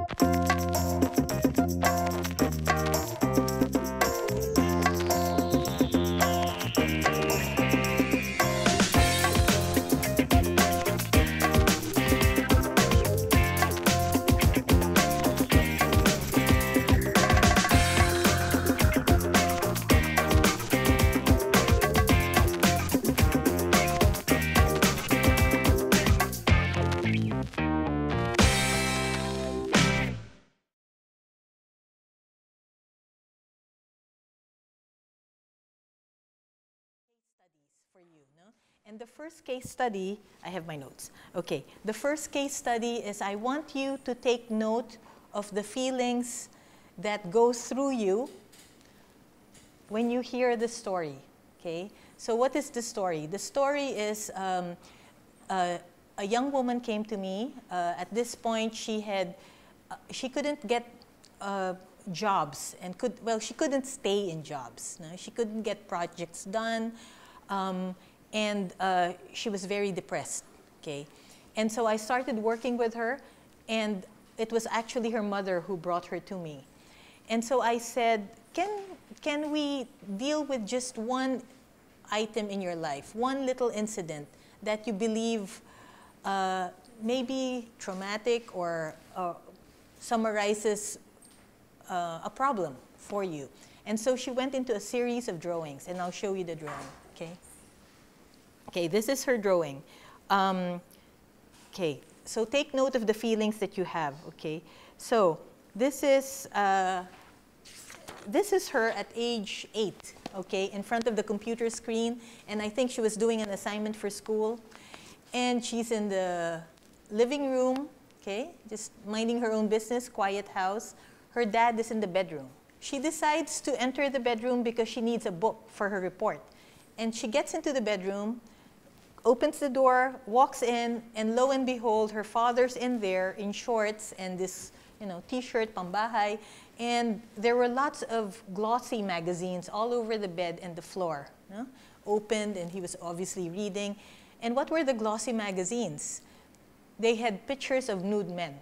フフフフ。And the first case study, I have my notes. Okay, the first case study is I want you to take note of the feelings that go through you when you hear the story. Okay, so what is the story? The story is um, uh, a young woman came to me. Uh, at this point, she had uh, she couldn't get uh, jobs and could well she couldn't stay in jobs. No? She couldn't get projects done. Um, and uh, she was very depressed, okay? And so I started working with her, and it was actually her mother who brought her to me. And so I said, can, can we deal with just one item in your life, one little incident that you believe uh, maybe traumatic or uh, summarizes uh, a problem for you? And so she went into a series of drawings, and I'll show you the drawing okay? Okay, this is her drawing. Um, okay, so take note of the feelings that you have, okay? So this is, uh, this is her at age eight, okay, in front of the computer screen, and I think she was doing an assignment for school, and she's in the living room, okay, just minding her own business, quiet house. Her dad is in the bedroom. She decides to enter the bedroom because she needs a book for her report. And she gets into the bedroom, opens the door, walks in, and lo and behold, her father's in there in shorts and this, you know, t-shirt, pambahay, and there were lots of glossy magazines all over the bed and the floor, opened, and he was obviously reading. And what were the glossy magazines? They had pictures of nude men,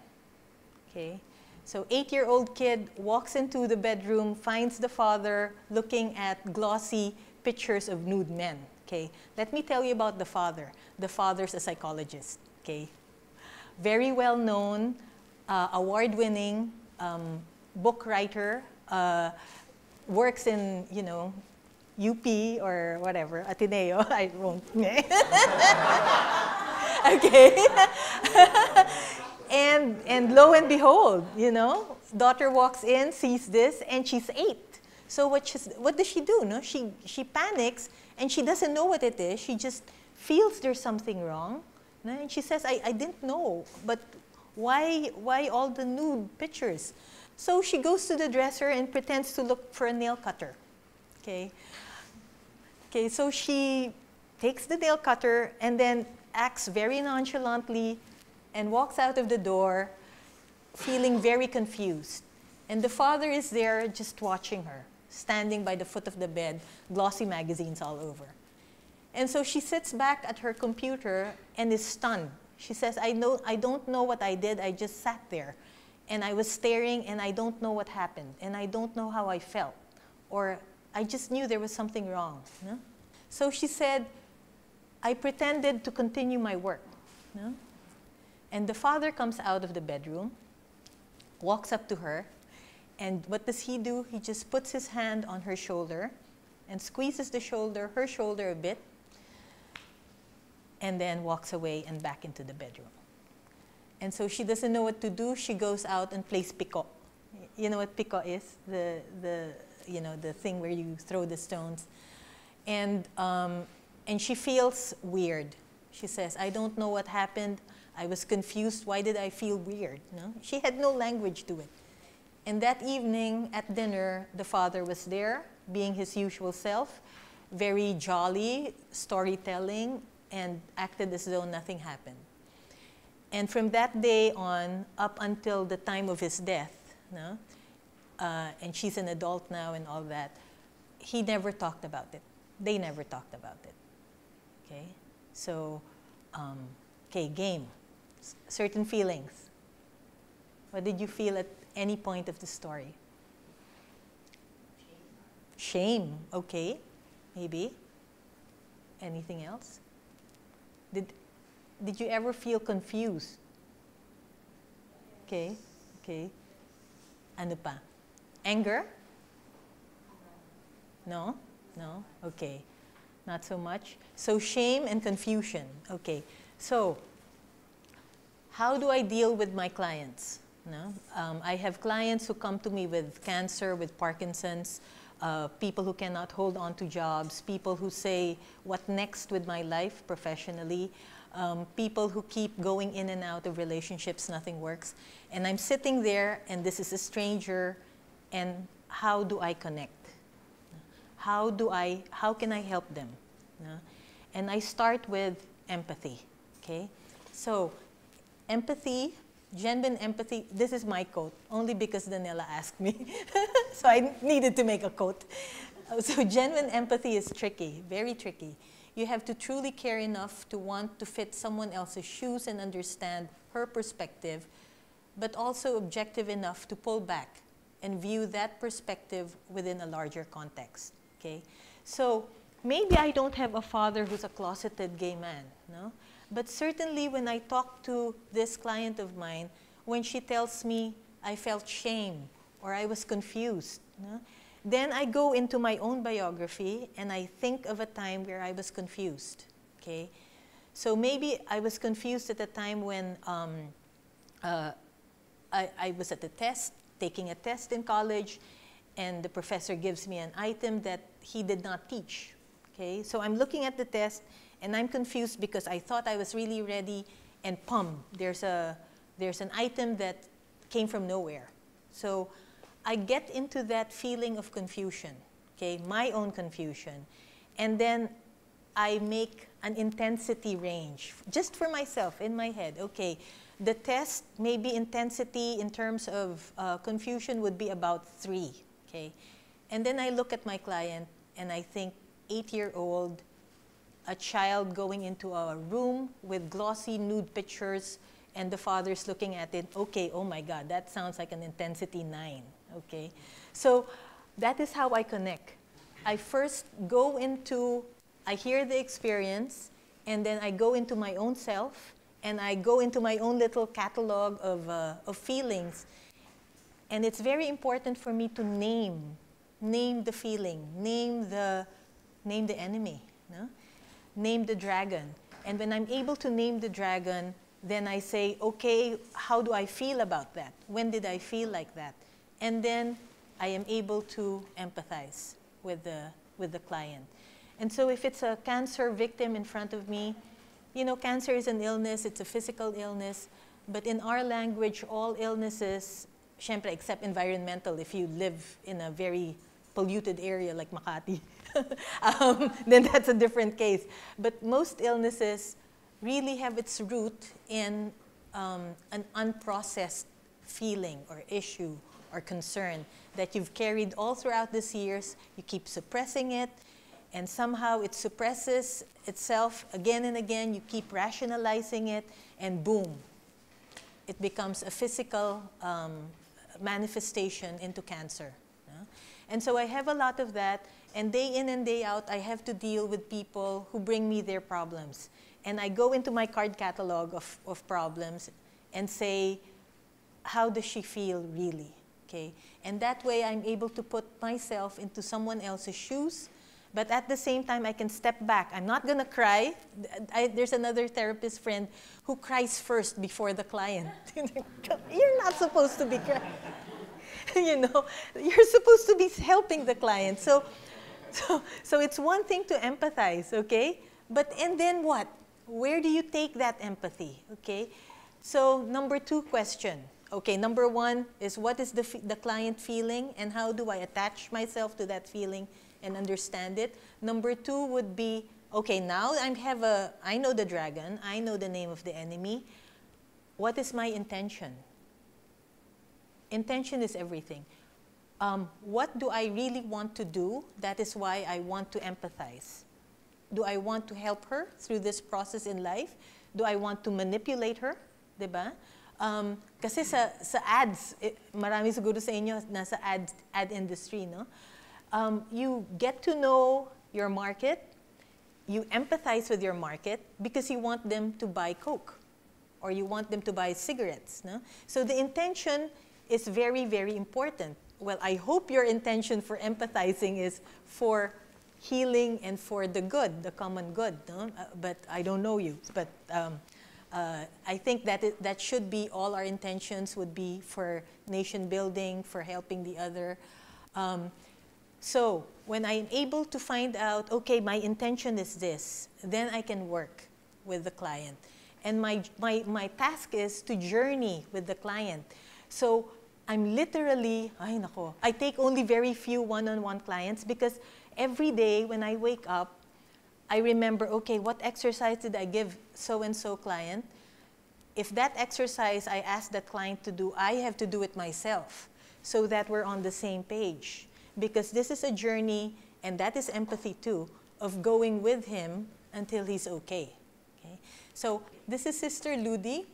okay? So eight-year-old kid walks into the bedroom, finds the father looking at glossy pictures of nude men. Okay, let me tell you about the father. The father's a psychologist. Okay, very well known, uh, award-winning um, book writer. Uh, works in you know UP or whatever Ateneo. I won't. okay. and and lo and behold, you know, daughter walks in, sees this, and she's eight. So what, what does she do? No? She, she panics and she doesn't know what it is. She just feels there's something wrong. And she says, I, I didn't know, but why, why all the nude pictures? So she goes to the dresser and pretends to look for a nail cutter. Okay. Okay, so she takes the nail cutter and then acts very nonchalantly and walks out of the door feeling very confused. And the father is there just watching her standing by the foot of the bed, glossy magazines all over. And so she sits back at her computer and is stunned. She says, I, know, I don't know what I did, I just sat there. And I was staring and I don't know what happened. And I don't know how I felt. Or I just knew there was something wrong. No? So she said, I pretended to continue my work. No? And the father comes out of the bedroom, walks up to her, and what does he do? He just puts his hand on her shoulder and squeezes the shoulder, her shoulder a bit, and then walks away and back into the bedroom. And so she doesn't know what to do. She goes out and plays pico. You know what pico is? The, the, you know, the thing where you throw the stones. And, um, and she feels weird. She says, I don't know what happened. I was confused. Why did I feel weird? No? She had no language to it. And that evening at dinner, the father was there, being his usual self, very jolly, storytelling, and acted as though nothing happened. And from that day on, up until the time of his death, no? Uh, and she's an adult now and all that, he never talked about it. They never talked about it. Okay? So, um, okay, game. S certain feelings. What did you feel at any point of the story? Shame, okay, maybe. Anything else? Did, did you ever feel confused? Okay, okay. Ano pa? Anger? No? No? Okay. Not so much. So shame and confusion. Okay. So how do I deal with my clients? No? Um, I have clients who come to me with cancer, with Parkinson's, uh, people who cannot hold on to jobs, people who say, what next with my life professionally, um, people who keep going in and out of relationships, nothing works. And I'm sitting there, and this is a stranger, and how do I connect? How do I, how can I help them? And I start with empathy, okay? So empathy, genuine empathy, this is my quote, only because Daniela asked me. so I needed to make a quote. Uh, so genuine empathy is tricky, very tricky. You have to truly care enough to want to fit someone else's shoes and understand her perspective, but also objective enough to pull back and view that perspective within a larger context. Okay? So maybe I don't have a father who's a closeted gay man, no? But certainly when I talk to this client of mine, when she tells me I felt shame or I was confused, then I go into my own biography and I think of a time where I was confused. Okay? So maybe I was confused at a time when um, uh, I, I was at a test, taking a test in college, and the professor gives me an item that he did not teach. Okay? So I'm looking at the test and I'm confused because I thought I was really ready and pum, there's, a, there's an item that came from nowhere. So I get into that feeling of confusion, okay, my own confusion. And then I make an intensity range just for myself in my head. Okay, the test, maybe intensity in terms of uh, confusion would be about three, okay? And then I look at my client and I think eight year old, a child going into a room with glossy nude pictures and the father's looking at it, okay, oh my God, that sounds like an intensity nine, okay? So that is how I connect. I first go into, I hear the experience, and then I go into my own self, and I go into my own little catalog of, uh, of feelings. And it's very important for me to name, name the feeling, name the, name the enemy. No? Name the dragon. And when I'm able to name the dragon, then I say, okay, how do I feel about that? When did I feel like that? And then I am able to empathize with the, with the client. And so if it's a cancer victim in front of me, you know, cancer is an illness, it's a physical illness, but in our language, all illnesses, syempre, except environmental, if you live in a very polluted area like Makati, um, then that's a different case. But most illnesses really have its root in um, an unprocessed feeling or issue or concern that you've carried all throughout these years. You keep suppressing it, and somehow it suppresses itself again and again. You keep rationalizing it, and boom, it becomes a physical um, manifestation into cancer. And so I have a lot of that. And day in and day out, I have to deal with people who bring me their problems. And I go into my card catalog of, of problems and say, how does she feel really? Okay? And that way I'm able to put myself into someone else's shoes, but at the same time I can step back. I'm not gonna cry. I, there's another therapist friend who cries first before the client. You're not supposed to be crying. you know, you're supposed to be helping the client. So, so, so it's one thing to empathize, okay? But, and then what? Where do you take that empathy, okay? So number two question. Okay, number one is what is the, the client feeling and how do I attach myself to that feeling and understand it? Number two would be, okay, now I have a, I know the dragon, I know the name of the enemy. What is my intention? Intention is everything. Um, what do I really want to do? That is why I want to empathize. Do I want to help her through this process in life? Do I want to manipulate her? Diba? Um, Kasi sa, sa ads, eh, marami siguro sa inyo nasa ad, ad industry, no? Um, you get to know your market, you empathize with your market because you want them to buy Coke or you want them to buy cigarettes. No? So the intention is very, very important. Well, I hope your intention for empathizing is for healing and for the good, the common good. No? Uh, but I don't know you. But um, uh, I think that it, that should be all our intentions would be for nation building, for helping the other. Um, so when I'm able to find out, okay, my intention is this, then I can work with the client. And my, my, my task is to journey with the client. So I'm literally, ay nako, I take only very few one-on-one clients because every day when I wake up, I remember, okay, what exercise did I give so-and-so client? If that exercise I ask that client to do, I have to do it myself so that we're on the same page. Because this is a journey, and that is empathy too, of going with him until he's okay. okay? So this is Sister Ludi.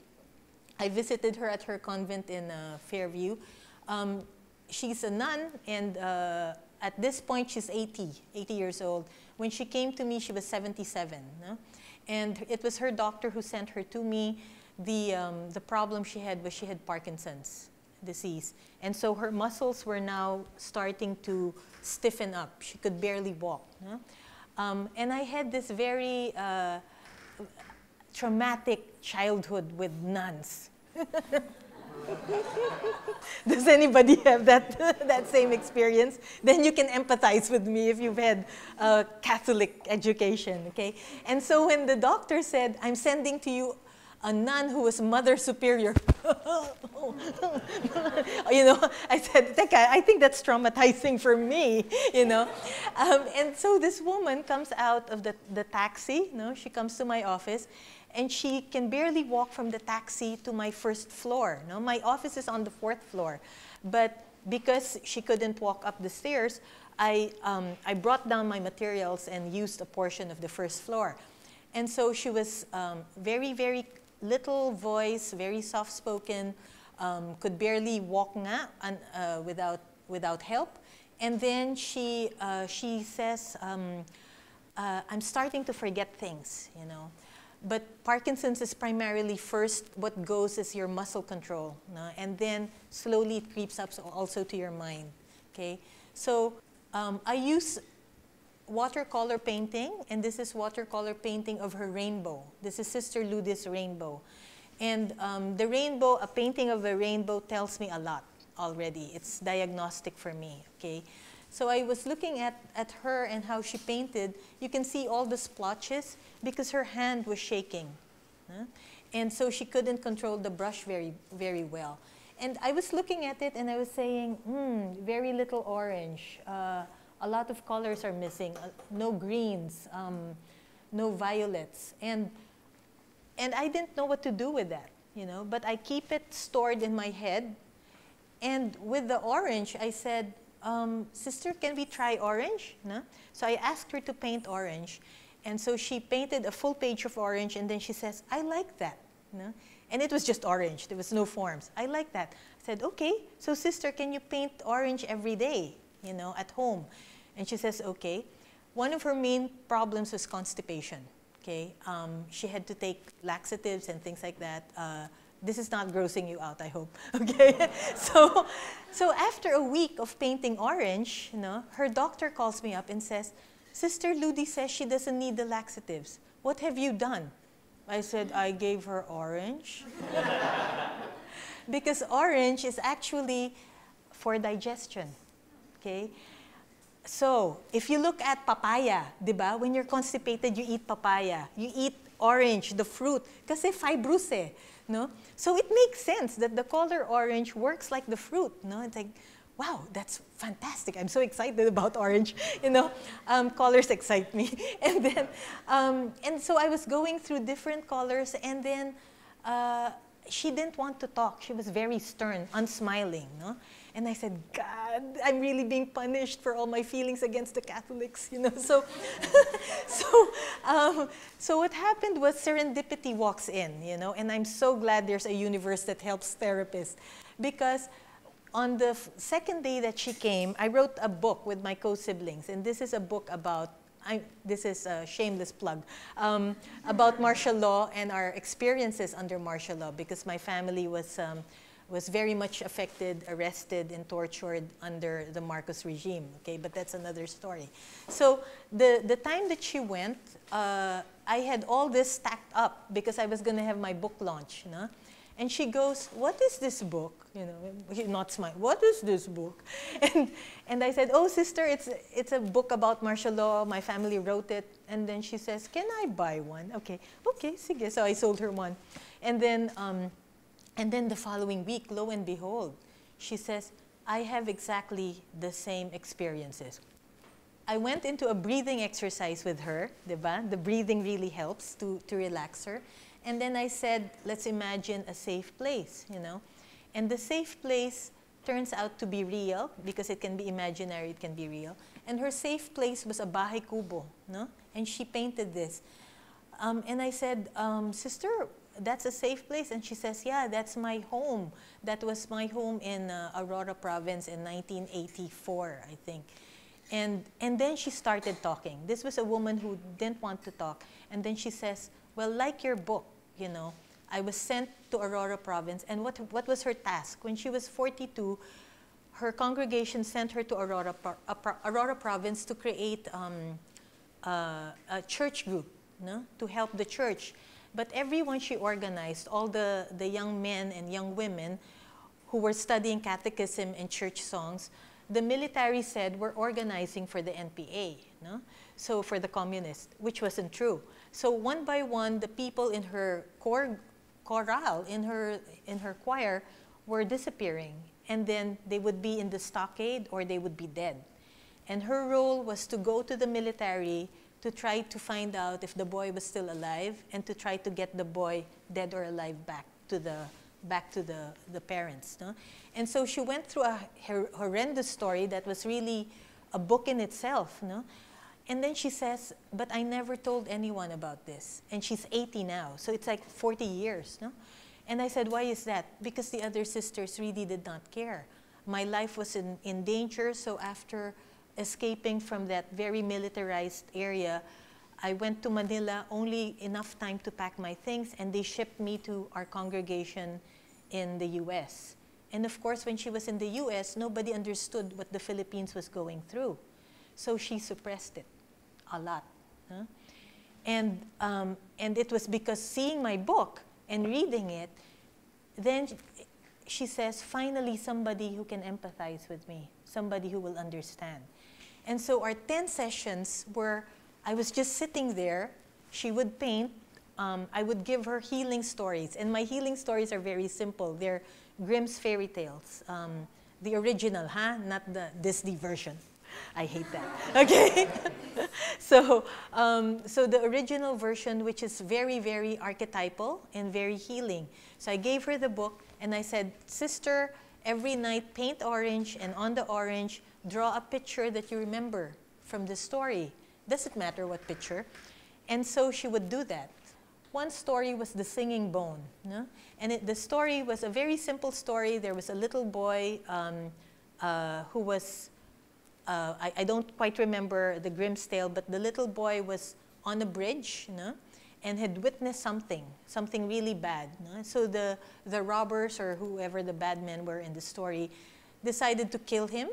I visited her at her convent in uh, Fairview. Um, she's a nun, and uh, at this point, she's 80, 80 years old. When she came to me, she was 77. No? And it was her doctor who sent her to me. The, um, the problem she had was she had Parkinson's disease. And so her muscles were now starting to stiffen up. She could barely walk. No? Um, and I had this very uh, traumatic childhood with nuns. Does anybody have that, that same experience? Then you can empathize with me if you've had a Catholic education, okay? And so when the doctor said, I'm sending to you a nun who was mother superior. you know, I said, I think that's traumatizing for me, you know. Um, and so this woman comes out of the, the taxi, you know, she comes to my office, and she can barely walk from the taxi to my first floor. No? My office is on the fourth floor. But because she couldn't walk up the stairs, I, um, I brought down my materials and used a portion of the first floor. And so she was um, very, very little voice, very soft spoken, um, could barely walk nga, uh, without, without help. And then she, uh, she says, um, uh, I'm starting to forget things, you know. But Parkinson's is primarily first what goes is your muscle control, no? and then slowly it creeps up also to your mind. Okay, so um, I use watercolor painting, and this is watercolor painting of her rainbow. This is Sister Ludi's rainbow. And um, the rainbow, a painting of a rainbow tells me a lot already. It's diagnostic for me, okay? So I was looking at, at her and how she painted. You can see all the splotches because her hand was shaking. Huh? And so she couldn't control the brush very, very well. And I was looking at it and I was saying, hmm, very little orange. Uh, a lot of colors are missing. Uh, no greens, um, no violets. And, and I didn't know what to do with that, you know. But I keep it stored in my head. And with the orange, I said, um, sister, can we try orange? No? So I asked her to paint orange. And so she painted a full page of orange and then she says, I like that. No? And it was just orange, there was no forms. I like that. I said, okay, so sister, can you paint orange every day, you know, at home? And she says, okay. One of her main problems was constipation, okay? Um, she had to take laxatives and things like that. Uh, this is not grossing you out, I hope. Okay, so, so after a week of painting orange, you know, her doctor calls me up and says, Sister Ludi says she doesn't need the laxatives. What have you done? I said, I gave her orange. because orange is actually for digestion, okay? So, if you look at papaya, diba? When you're constipated, you eat papaya. You eat orange, the fruit, kasi fibrous eh. No? So it makes sense that the color orange works like the fruit. No? It's like, wow, that's fantastic. I'm so excited about orange. You know, um, colors excite me. and then, um, and so I was going through different colors, and then, uh, she didn't want to talk. She was very stern, unsmiling. No? And I said, God, I'm really being punished for all my feelings against the Catholics, you know. So, so, um, so what happened was serendipity walks in, you know, and I'm so glad there's a universe that helps therapists because on the second day that she came, I wrote a book with my co-siblings, and this is a book about I, this is a shameless plug, um, about martial law and our experiences under martial law because my family was, um, was very much affected, arrested, and tortured under the Marcos regime, okay? But that's another story. So the, the time that she went, uh, I had all this stacked up because I was going to have my book launch, you know? And she goes, what is this book? You know, not smile. What is this book? And, and I said, oh, sister, it's, it's a book about martial law. My family wrote it. And then she says, can I buy one? Okay, okay, sige. So I sold her one. And then, um, and then the following week, lo and behold, she says, I have exactly the same experiences. I went into a breathing exercise with her, diba? The breathing really helps to, to relax her. And then I said, let's imagine a safe place, you know. And the safe place turns out to be real because it can be imaginary, it can be real. And her safe place was a bahay kubo, no? And she painted this. Um, and I said, um, sister, that's a safe place? And she says, yeah, that's my home. That was my home in uh, Aurora province in 1984, I think. And, and then she started talking. This was a woman who didn't want to talk. And then she says, well, like your book, you know, I was sent to Aurora province. And what, what was her task? When she was 42, her congregation sent her to Aurora, Aurora province to create um, uh, a church group no? to help the church. But everyone she organized, all the, the young men and young women who were studying catechism and church songs, the military said we're organizing for the NPA, no? so for the communists, which wasn't true. So one by one, the people in her chor chorale, in her, in her choir, were disappearing. And then they would be in the stockade or they would be dead. And her role was to go to the military to try to find out if the boy was still alive and to try to get the boy dead or alive back to the, back to the, the parents. No? And so she went through a horrendous story that was really a book in itself. No? And then she says, but I never told anyone about this. And she's 80 now, so it's like 40 years, no? And I said, why is that? Because the other sisters really did not care. My life was in, in danger, so after escaping from that very militarized area, I went to Manila only enough time to pack my things, and they shipped me to our congregation in the US. And of course, when she was in the US, nobody understood what the Philippines was going through. So she suppressed it a lot. Huh? And, um, and it was because seeing my book and reading it, then she says, finally somebody who can empathize with me, somebody who will understand. And so our 10 sessions were, I was just sitting there, she would paint, um, I would give her healing stories. And my healing stories are very simple. They're Grimm's fairy tales, um, the original, huh? Not the Disney version. I hate that. Okay? so, um, so the original version, which is very, very archetypal and very healing. So I gave her the book and I said, Sister, every night paint orange and on the orange, draw a picture that you remember from the story. Doesn't matter what picture. And so she would do that. One story was the singing bone. No? And it, the story was a very simple story. There was a little boy um, uh, who was uh, I, I, don't quite remember the Grimm's tale, but the little boy was on a bridge know, and had witnessed something, something really bad. Know? So the, the robbers or whoever the bad men were in the story decided to kill him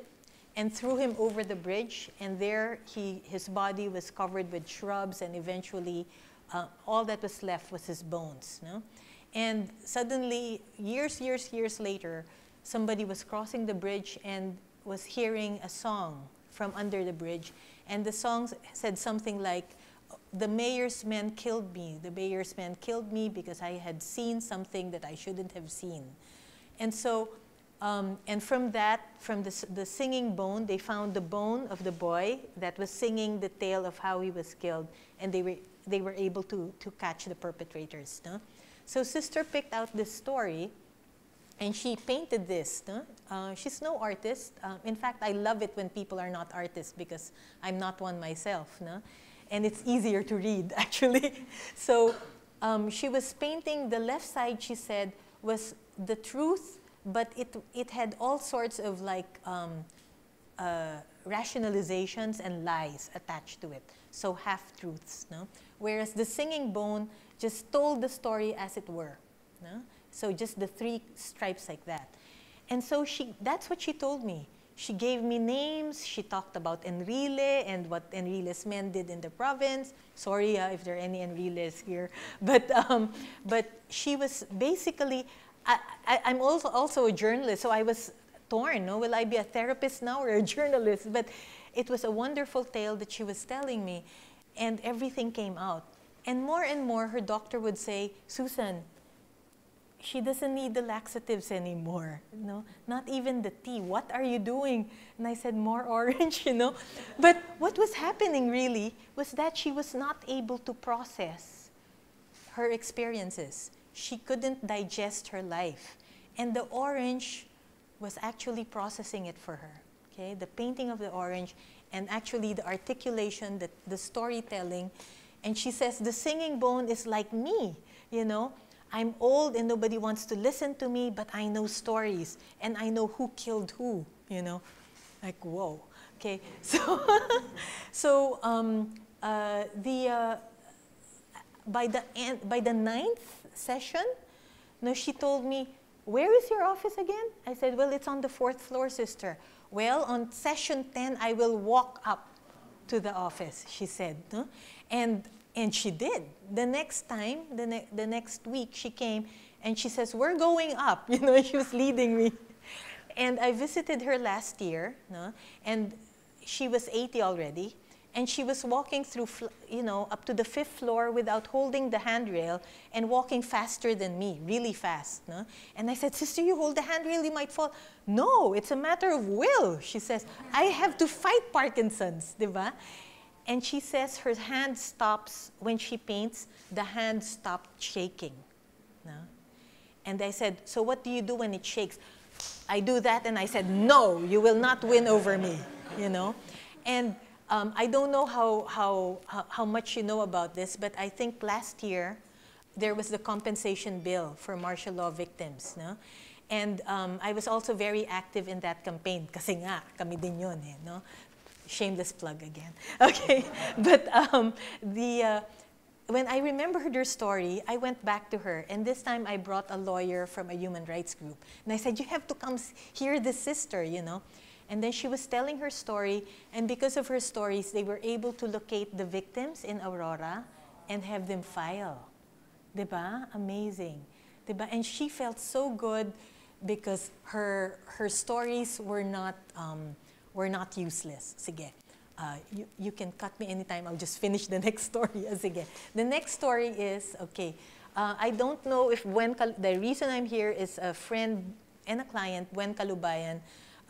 and threw him over the bridge. And there he, his body was covered with shrubs and eventually uh, all that was left was his bones. Know? And suddenly, years, years, years later, somebody was crossing the bridge and was hearing a song from under the bridge, and the song said something like, the mayor's men killed me. The mayor's men killed me because I had seen something that I shouldn't have seen. And so, um, and from that, from the, the singing bone, they found the bone of the boy that was singing the tale of how he was killed, and they were, they were able to, to catch the perpetrators. No? So sister picked out this story and she painted this. No? Uh, she's no artist. Uh, in fact, I love it when people are not artists because I'm not one myself. No? And it's easier to read, actually. so um, she was painting the left side, she said, was the truth, but it, it had all sorts of like um, uh, rationalizations and lies attached to it. So half-truths. No? Whereas the singing bone just told the story as it were. No? So just the three stripes like that. And so she, that's what she told me. She gave me names. She talked about Enrile and what Enrile's men did in the province. Sorry uh, if there are any Enriles here. But, um, but she was basically, I, am also, also a journalist, so I was torn. No? Will I be a therapist now or a journalist? But it was a wonderful tale that she was telling me, and everything came out. And more and more, her doctor would say, Susan, she doesn't need the laxatives anymore, know, not even the tea. What are you doing? And I said, more orange, you know. But what was happening really was that she was not able to process her experiences. She couldn't digest her life. And the orange was actually processing it for her, okay? The painting of the orange and actually the articulation, the, the storytelling. And she says, the singing bone is like me, you know. I'm old and nobody wants to listen to me, but I know stories and I know who killed who, you know. Like, whoa. Okay, so, so um, uh, the, uh, by, the end, by the ninth session, no, she told me, where is your office again? I said, well, it's on the fourth floor, sister. Well, on session 10, I will walk up to the office, she said. And and she did. The next time, the, ne the next week, she came and she says, We're going up. You know, she was leading me. And I visited her last year, no? and she was 80 already. And she was walking through, you know, up to the fifth floor without holding the handrail and walking faster than me, really fast. No? And I said, Sister, you hold the handrail, you might fall. No, it's a matter of will. She says, I have to fight Parkinson's, diba? And she says her hand stops, when she paints, the hand stopped shaking. No? And I said, so what do you do when it shakes? I do that and I said, no, you will not win over me, you know? And um, I don't know how, how, how much you know about this, but I think last year there was the compensation bill for martial law victims. No? And um, I was also very active in that campaign kasi nga, kami din yun eh, no? shameless plug again. Okay, but um, the, uh, when I remembered her story, I went back to her, and this time I brought a lawyer from a human rights group. And I said, you have to come hear this sister, you know. And then she was telling her story, and because of her stories, they were able to locate the victims in Aurora and have them file. Diba? Amazing. Diba? And she felt so good because her, her stories were not, um, we're not useless. Sige. Uh, you, you can cut me anytime. I'll just finish the next story. Sige. The next story is, okay, uh, I don't know if when, the reason I'm here is a friend and a client, Buen Calubayan.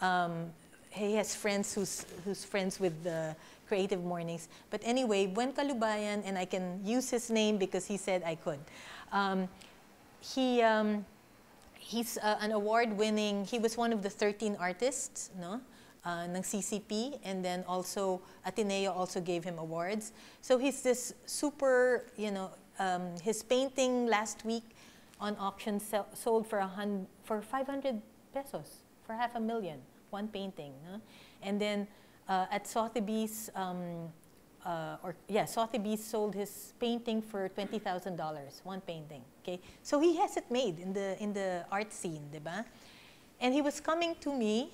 Um, he has friends who's, who's friends with the Creative Mornings. But anyway, Buen Calubayan, and I can use his name because he said I could. Um, he, um, he's uh, an award-winning, he was one of the 13 artists, no? uh, ng CCP and then also Ateneo also gave him awards. So he's this super, you know, um, his painting last week on auction sold for, a hun for 500 pesos, for half a million, one painting. No? And then uh, at Sotheby's, um, uh, or yeah, Sotheby's sold his painting for $20,000, one painting, okay? So he has it made in the, in the art scene, diba? And he was coming to me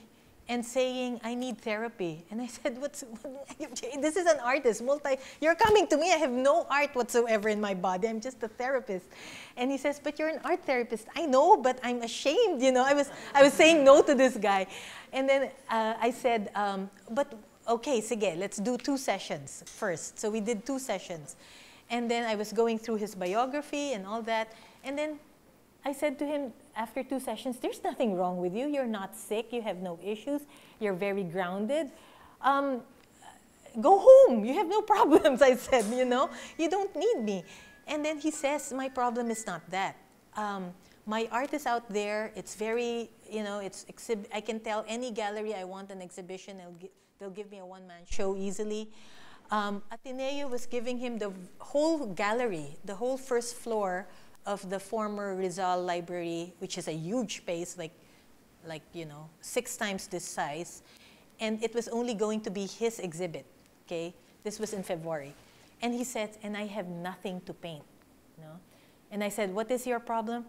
and saying, I need therapy. And I said, What's, this is an artist, multi, you're coming to me, I have no art whatsoever in my body, I'm just a therapist. And he says, but you're an art therapist. I know, but I'm ashamed, you know. I was, I was saying no to this guy. And then uh, I said, um, but okay, sige, let's do two sessions first. So we did two sessions. And then I was going through his biography and all that. And then I said to him after two sessions, there's nothing wrong with you. You're not sick. You have no issues. You're very grounded. Um, go home. You have no problems, I said, you know. You don't need me. And then he says, my problem is not that. um, my art is out there. It's very, you know, it's I can tell any gallery I want an exhibition, they'll, gi- they'll give me a one-man show easily. Um, Ateneo was giving him the whole gallery, the whole first floor of the former Rizal Library, which is a huge space, like, like you know, six times this size. And it was only going to be his exhibit, okay? This was in February. And he said, and I have nothing to paint, you know? And I said, what is your problem?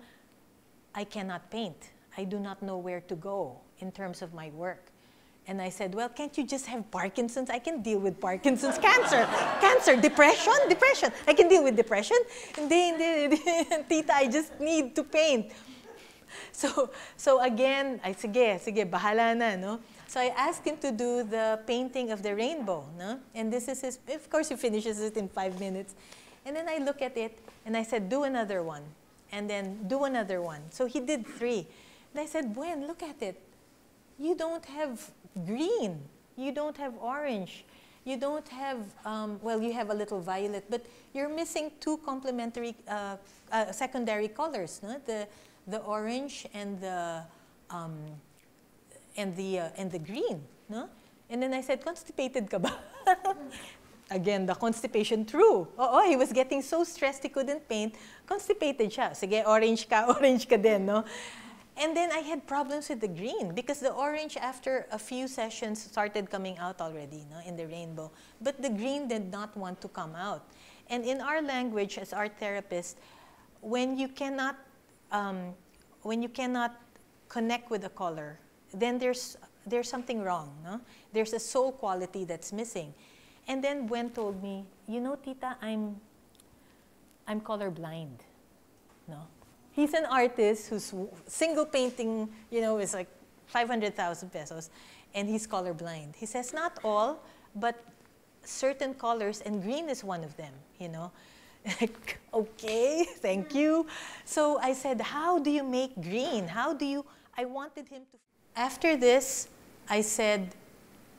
I cannot paint. I do not know where to go in terms of my work. And I said, well, can't you just have Parkinson's? I can deal with Parkinson's, cancer, cancer, depression, depression. I can deal with depression. And then, tita, I just need to paint. So, so again, I sige, sige, bahala na, no? So I asked him to do the painting of the rainbow, no? And this is his, of course he finishes it in five minutes. And then I look at it and I said, do another one. And then do another one. So he did three. And I said, Buen, look at it. You don't have green. You don't have orange. You don't have, um, well, you have a little violet, but you're missing two complementary uh, uh, secondary colors, no? the, the orange and the, um, and the, uh, and the green. No? And then I said, constipated ka ba? Again, the constipation, true. Oh, he was getting so stressed he couldn't paint. Constipated siya. Sige, orange ka, orange ka din, no? And then I had problems with the green because the orange after a few sessions started coming out already no, in the rainbow. But the green did not want to come out. And in our language as art therapists, when you cannot, um, when you cannot connect with the color, then there's, there's something wrong. No? There's a soul quality that's missing. And then Buen told me, you know, Tita, I'm, I'm colorblind. No? He's an artist whose single painting, you know, is like 500,000 pesos, and he's colorblind. He says, not all, but certain colors, and green is one of them, you know. Like, okay, thank hmm. you. So I said, how do you make green? How do you, I wanted him to. After this, I said,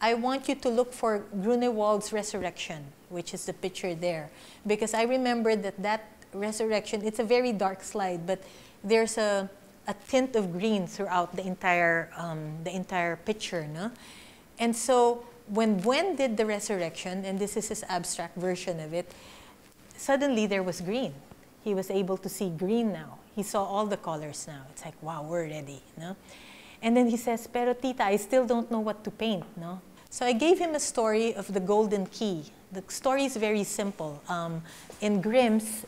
I want you to look for Grunewald's resurrection, which is the picture there. Because I remembered that that resurrection, it's a very dark slide, but there's a, a tint of green throughout the entire, um, the entire picture. No? And so when Buen did the resurrection, and this is his abstract version of it, suddenly there was green. He was able to see green now. He saw all the colors now. It's like, wow, we're ready. No? And then he says, Pero tita, I still don't know what to paint. No? So I gave him a story of the golden key. The story is very simple. Um, in Grimm's,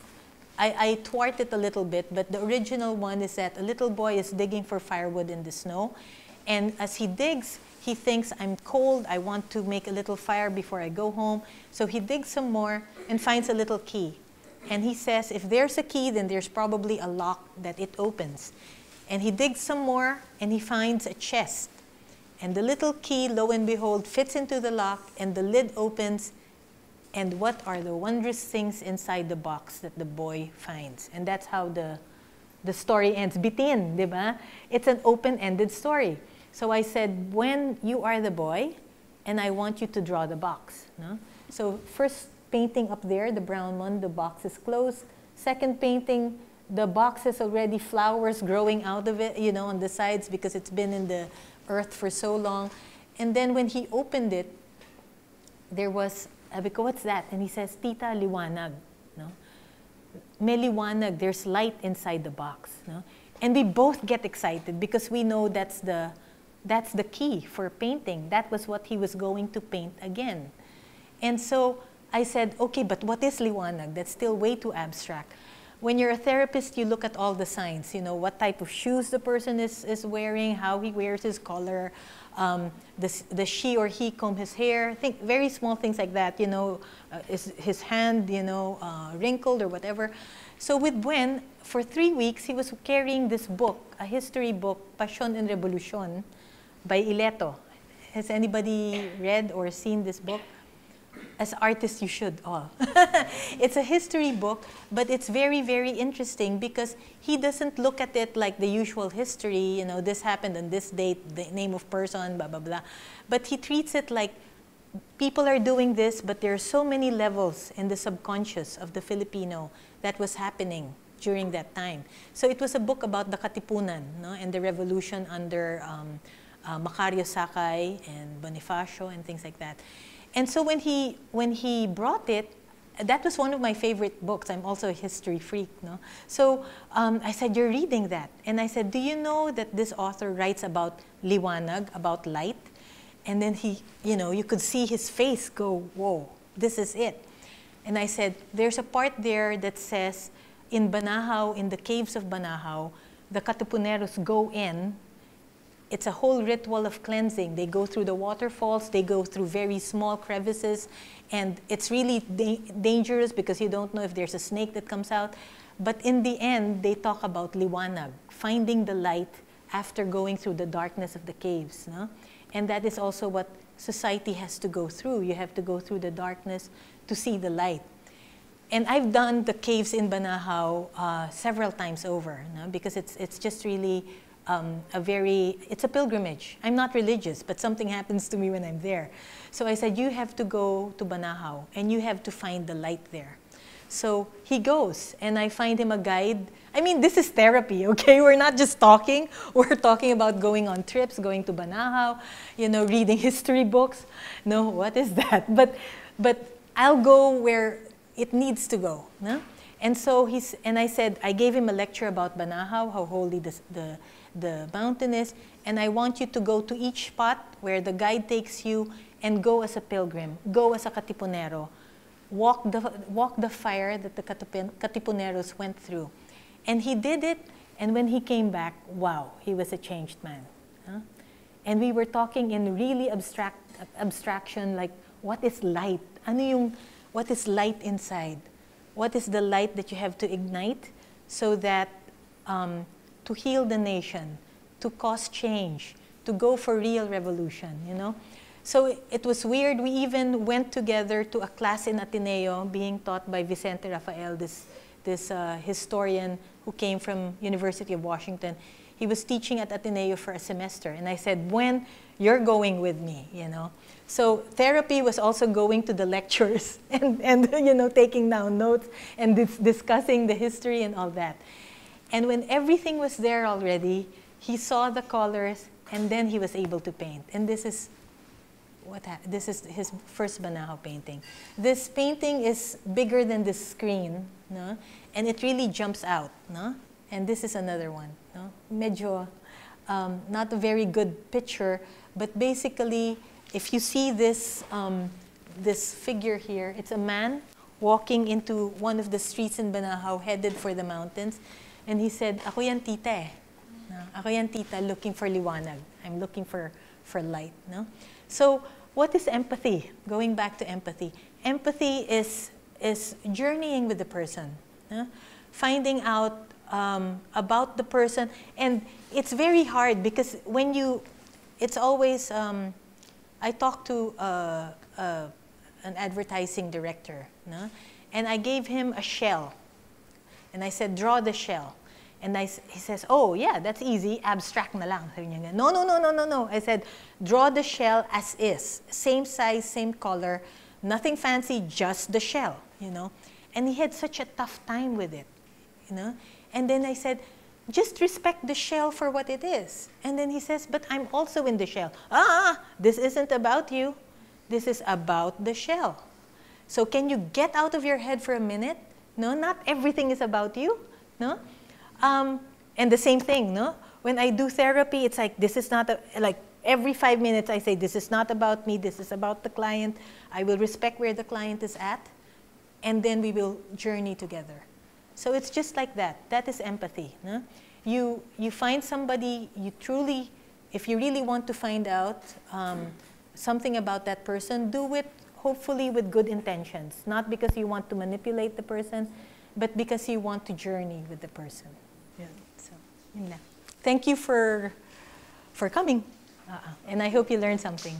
I, I thwart it a little bit, but the original one is that a little boy is digging for firewood in the snow. And as he digs, he thinks, I'm cold, I want to make a little fire before I go home. So he digs some more and finds a little key. And he says, if there's a key, then there's probably a lock that it opens. And he digs some more and he finds a chest. And the little key, lo and behold, fits into the lock and the lid opens and what are the wondrous things inside the box that the boy finds. And that's how the, the story ends. Bitin, di ba? It's an open-ended story. So I said, when you are the boy, and I want you to draw the box. No? So first painting up there, the brown one, the box is closed. Second painting, the box has already flowers growing out of it, you know, on the sides because it's been in the earth for so long. And then when he opened it, there was sabi ko, oh, what's that? And he says, Tita, liwanag. No? May liwanag, there's light inside the box. No? And we both get excited because we know that's the, that's the key for painting. That was what he was going to paint again. And so I said, okay, but what is liwanag? That's still way too abstract. When you're a therapist, you look at all the signs, you know, what type of shoes the person is, is wearing, how he wears his collar, um, does, she or he comb his hair? Think very small things like that, you know, uh, is his hand, you know, uh, wrinkled or whatever. So with Buen, for three weeks, he was carrying this book, a history book, Pasyon and Revolution, by Ileto. Has anybody read or seen this book? As artists you should all. it's a history book, but it's very, very interesting because he doesn't look at it like the usual history, you know, this happened on this date, the name of person, blah, blah, blah. But he treats it like people are doing this, but there are so many levels in the subconscious of the Filipino that was happening during that time. So it was a book about the Katipunan no? and the revolution under um, uh, Macario Sakay and Bonifacio and things like that. And so when he, when he brought it, that was one of my favorite books. I'm also a history freak, no? So um, I said, you're reading that. And I said, do you know that this author writes about liwanag, about light? And then he, you know, you could see his face go, whoa, this is it. And I said, there's a part there that says, in Banahaw, in the caves of Banahaw, the Katipuneros go in it's a whole ritual of cleansing. They go through the waterfalls, they go through very small crevices, and it's really da dangerous because you don't know if there's a snake that comes out. But in the end, they talk about liwanag, finding the light after going through the darkness of the caves. No? And that is also what society has to go through. You have to go through the darkness to see the light. And I've done the caves in Banahaw uh, several times over no? because it's, it's just really um, a very, it's a pilgrimage. I'm not religious, but something happens to me when I'm there. So I said, you have to go to Banahaw and you have to find the light there. So he goes and I find him a guide. I mean, this is therapy, okay? We're not just talking. We're talking about going on trips, going to Banahaw, you know, reading history books. No, what is that? But, but I'll go where it needs to go. No? And so he's, and I said, I gave him a lecture about Banahaw, how holy the, the the mountain is, and I want you to go to each spot where the guide takes you and go as a pilgrim, go as a katipunero, walk the, walk the fire that the katipuneros went through. And he did it, and when he came back, wow, he was a changed man. Huh? And we were talking in really abstract abstraction, like what is light? Ano yung, what is light inside? What is the light that you have to ignite so that um, to heal the nation, to cause change, to go for real revolution, you know? So it was weird. We even went together to a class in Ateneo being taught by Vicente Rafael, this, this uh, historian who came from University of Washington. He was teaching at Ateneo for a semester. And I said, when you're going with me, you know? So therapy was also going to the lectures and, and you know, taking down notes and dis discussing the history and all that. And when everything was there already, he saw the colors and then he was able to paint. And this is what this is his first Banahaw painting. This painting is bigger than the screen, no? and it really jumps out. No? And this is another one. No? Medyo um, not a very good picture, but basically, if you see this, um, this figure here, it's a man walking into one of the streets in Banahaw headed for the mountains. And he said, ako yan tita eh. No? Ako yan tita looking for liwanag. I'm looking for, for light. No? So what is empathy? Going back to empathy. Empathy is, is journeying with the person. No? Finding out um, about the person. And it's very hard because when you, it's always, um, I talked to uh, uh, an advertising director, no? and I gave him a shell and I said, draw the shell. And I, he says, oh, yeah, that's easy. Abstract na lang. no, no, no, no, no, no. I said, draw the shell as is. Same size, same color. Nothing fancy, just the shell, you know. And he had such a tough time with it, you know. And then I said, just respect the shell for what it is. And then he says, but I'm also in the shell. Ah, this isn't about you. This is about the shell. So can you get out of your head for a minute no, not everything is about you. No, um, and the same thing. No, when I do therapy, it's like this is not a, like every five minutes I say this is not about me. This is about the client. I will respect where the client is at, and then we will journey together. So it's just like that. That is empathy. No? You you find somebody you truly, if you really want to find out um, something about that person, do it hopefully with good intentions, not because you want to manipulate the person, but because you want to journey with the person. Yeah. So, Thank you for, for coming. Uh -uh. And I hope you learned something.